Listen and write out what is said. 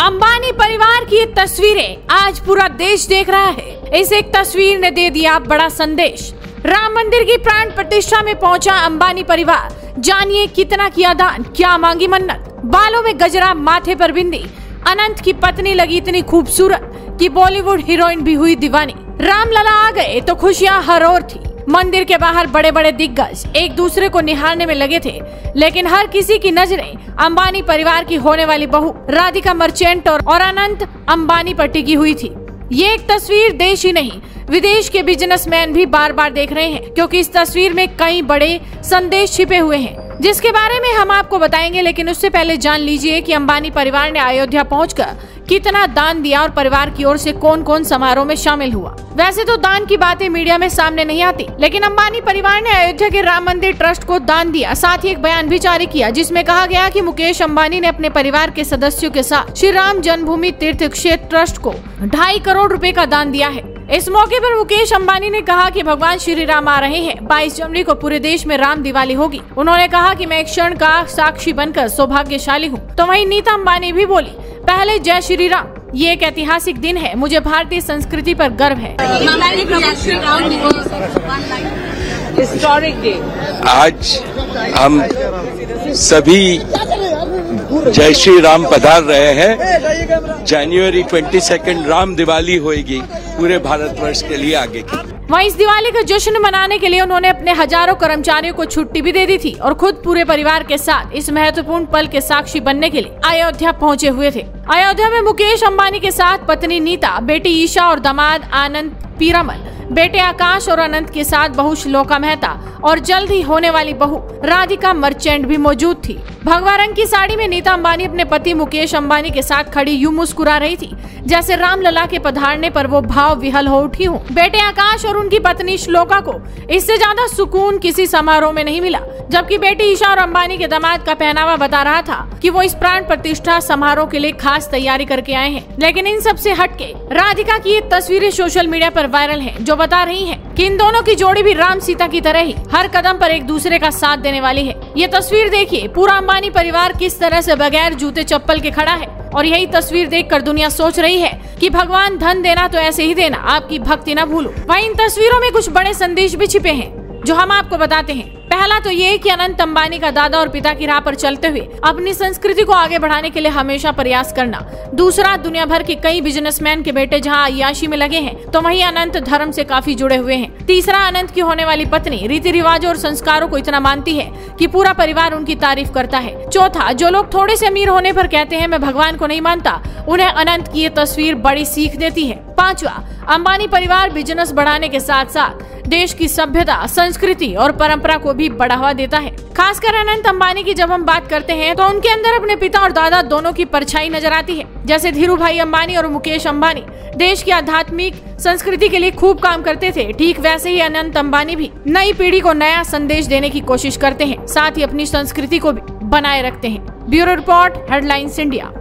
अंबानी परिवार की ये तस्वीरें आज पूरा देश देख रहा है। इस एक तस्वीर ने दे दिया बड़ा संदेश। राम मंदिर की प्राण प्रतिष्ठा में पहुँचा अंबानी परिवार। जानिए कितना किया दान, क्या मांगी मन्नत। बालों में गजरा, माथे पर बिंदी। अनंत की पत्नी लगी इतनी खूबसूरत कि बॉलीवुड हीरोइन भी हुई दीवानी। रामलला आ गए तो खुशियाँ हर और थी। मंदिर के बाहर बड़े बड़े दिग्गज एक दूसरे को निहारने में लगे थे लेकिन हर किसी की नज़रें अंबानी परिवार की होने वाली बहू राधिका मर्चेंट और, अनंत अंबानी पर टिकी हुई थी। ये एक तस्वीर देश ही नहीं विदेश के बिजनेसमैन भी बार बार देख रहे हैं क्योंकि इस तस्वीर में कई बड़े संदेश छिपे हुए हैं। जिसके बारे में हम आपको बताएँगे लेकिन उससे पहले जान लीजिए कि अंबानी परिवार ने अयोध्या पहुंचकर कितना दान दिया और परिवार की ओर से कौन कौन समारोह में शामिल हुआ? वैसे तो दान की बातें मीडिया में सामने नहीं आती, लेकिन अंबानी परिवार ने अयोध्या के राम मंदिर ट्रस्ट को दान दिया। साथ ही एक बयान भी जारी किया, जिसमें कहा गया कि मुकेश अंबानी ने अपने परिवार के सदस्यों के साथ श्री राम जन्मभूमि तीर्थ क्षेत्र ट्रस्ट को ढाई करोड़ रूपए का दान दिया है। इस मौके पर मुकेश अंबानी ने कहा कि भगवान श्री राम आ रहे हैं। 22 जनवरी को पूरे देश में राम दिवाली होगी। उन्होंने कहा कि मैं एक क्षण का साक्षी बनकर सौभाग्यशाली हूँ। तो वहीं नीता अंबानी भी बोली पहले जय श्री राम। ये एक ऐतिहासिक दिन है। मुझे भारतीय संस्कृति पर गर्व है। हिस्टोरिक डे आज हम सभी जय श्री राम पधार रहे हैं। जनवरी 22 राम दिवाली होगी पूरे भारतवर्ष के लिए आगे की। वहीं इस दिवाली का जश्न मनाने के लिए उन्होंने अपने हज़ारों कर्मचारियों को छुट्टी भी दे दी थी और खुद पूरे परिवार के साथ इस महत्वपूर्ण पल के साक्षी बनने के लिए अयोध्या पहुँचे हुए थे। अयोध्या में मुकेश अंबानी के साथ पत्नी नीता, बेटी ईशा और दामाद आनंद पीरामल। बेटे आकाश और अनंत के साथ बहू श्लोका मेहता और जल्द ही होने वाली बहू राधिका मर्चेंट भी मौजूद थी। भगवा रंग की साड़ी में नीता अंबानी अपने पति मुकेश अंबानी के साथ खड़ी यूँ मुस्कुरा रही थी, जैसे रामलला के पधारने पर वो भाव विहल हो उठी हूँ। बेटे आकाश और उनकी पत्नी श्लोका को इससे ज़्यादा सुकून किसी समारोह में नहीं मिला, जबकि बेटी ईशा और अंबानी के दामाद का पहनावा बता रहा था कि वो इस प्राण प्रतिष्ठा समारोह के लिए खास तैयारी करके आए हैं। लेकिन इन सबसे हटके राधिका की ये तस्वीरें सोशल मीडिया पर वायरल हैं, जो बता रही हैं कि इन दोनों की जोड़ी भी राम सीता की तरह ही हर कदम पर एक दूसरे का साथ देने वाली है। ये तस्वीर देखिए, पूरा अंबानी परिवार किस तरह से बगैर जूते चप्पल के खड़ा है और यही तस्वीर देखकर दुनिया सोच रही है कि भगवान धन देना तो ऐसे ही देना, आपकी भक्ति न भूलो। वही इन तस्वीरों में कुछ बड़े संदेश भी छिपे हैं, जो हम आपको बताते हैं। पहला तो ये कि अनंत अंबानी का दादा और पिता की राह पर चलते हुए अपनी संस्कृति को आगे बढ़ाने के लिए हमेशा प्रयास करना। दूसरा दुनिया भर के कई बिजनेसमैन के बेटे जहाँ अयाशी में लगे हैं तो वहीं अनंत धर्म से काफ़ी जुड़े हुए हैं। तीसरा, अनंत की होने वाली पत्नी रीति रिवाजों और संस्कारों को इतना मानती है कि पूरा परिवार उनकी तारीफ़ करता है। चौथा, जो लोग थोड़े से अमीर होने पर कहते हैं, मैं भगवान को नहीं मानता उन्हें अनंत की ये तस्वीर बड़ी सीख देती है। पांचवा, अंबानी परिवार बिज़नेस बढ़ाने के साथ साथ देश की सभ्यता, संस्कृति और परंपरा को भी बढ़ावा देता है। खासकर अनंत अंबानी की जब हम बात करते हैं तो उनके अंदर अपने पिता और दादा दोनों की परछाई नज़र आती है। जैसे धीरू भाई अंबानी और मुकेश अंबानी देश की आध्यात्मिक, संस्कृति के लिए खूब काम करते थे, ठीक वैसे ही अनंत अंबानी भी नई पीढ़ी को नया संदेश देने की कोशिश करते हैं, साथ ही अपनी संस्कृति को भी बनाए रखते हैं। Bureau report, Headlines India.